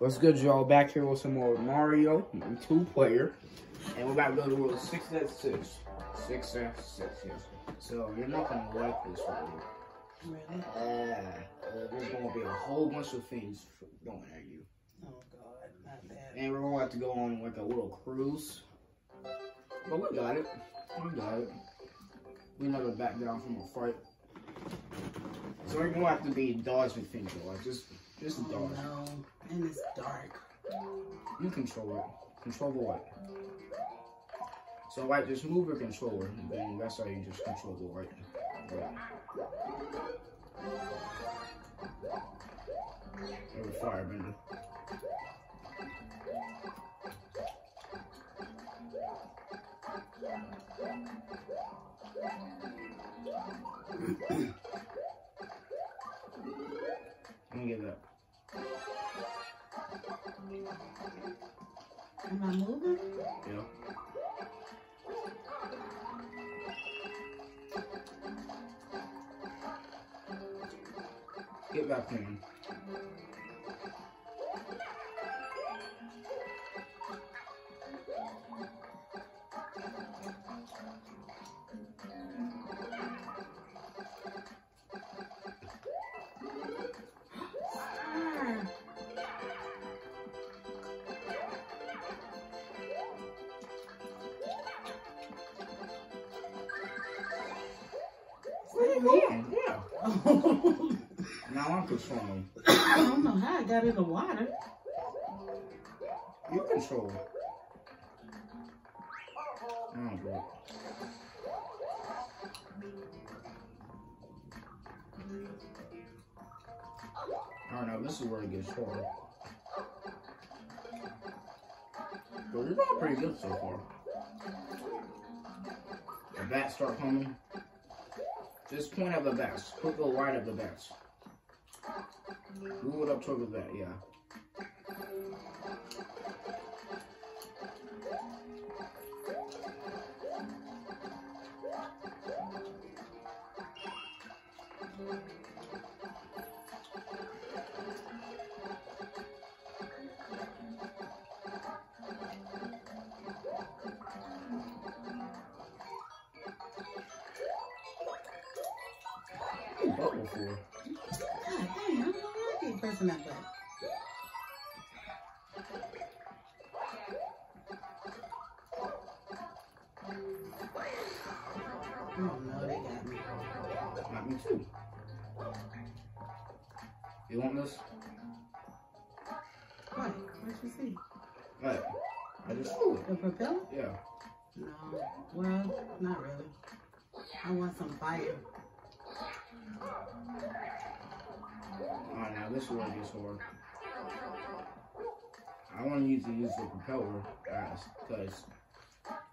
What's good, y'all? Back here with some more Mario, two player. And we're about to go to world 6 at 6. 6 at 6, yes. So, you're not going to like this right here. Really? Uh, there's going to be a whole bunch of things going at you. Oh God, not that. And we're going to have to go on like a little cruise. But we got it. We got it. We never back down from a fight. So we're going to have to be dodging with though. Like, just, just Oh dodge. no, and it's dark. You control it. Control the light. So like just move your controller, and then that's how you just control the light. Right. Or the firebender. Let that. Am I moving? Yeah. Get back in. Going? Yeah. Now I'm controlling. I don't know how I got in the water. You control it. Oh. Oh no, this is where it gets hard. But you're doing pretty good so far. The bats start coming. Just point at the bats. Put the light at the bats. Move it up toward the bat, yeah. Ooh, bubble for. God dang, I don't know why I keep that. Oh no, they got me. Not me too. You want this? What? What you see? Right. I just it. The propeller? Yeah. No. Well, not really. I want some fire. This it gets hard. I want you to use the propeller guys, because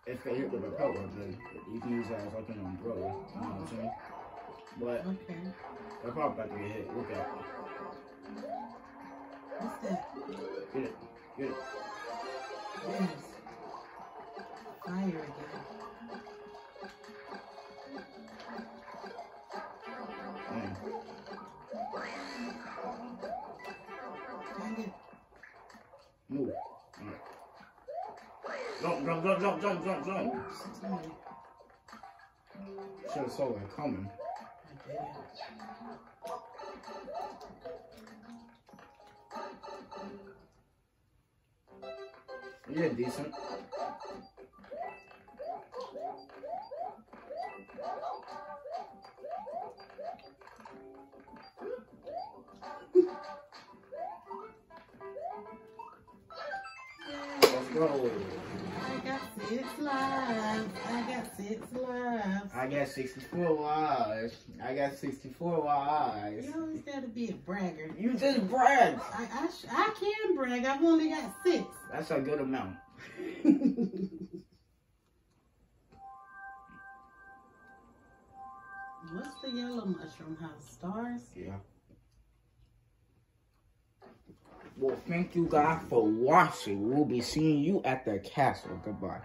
if they hit the propeller, then you can use that as like an umbrella. You know what I'm saying? But Okay. they're probably about to get hit. Look out. What's that? Get it. Get it. Yes. Move. Jump, jump, jump, jump, jump, jump, jump. Should have saw that coming. Yeah, decent. I got six lives. I got six lives. I got 64 lives. I got 64 lives. You always gotta be a bragger. You just bragged. I, I, I can brag. I've only got six. That's a good amount. What's the yellow mushroom house? Stars? Yeah. Well, thank you guys for watching. We'll be seeing you at the castle. Goodbye.